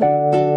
you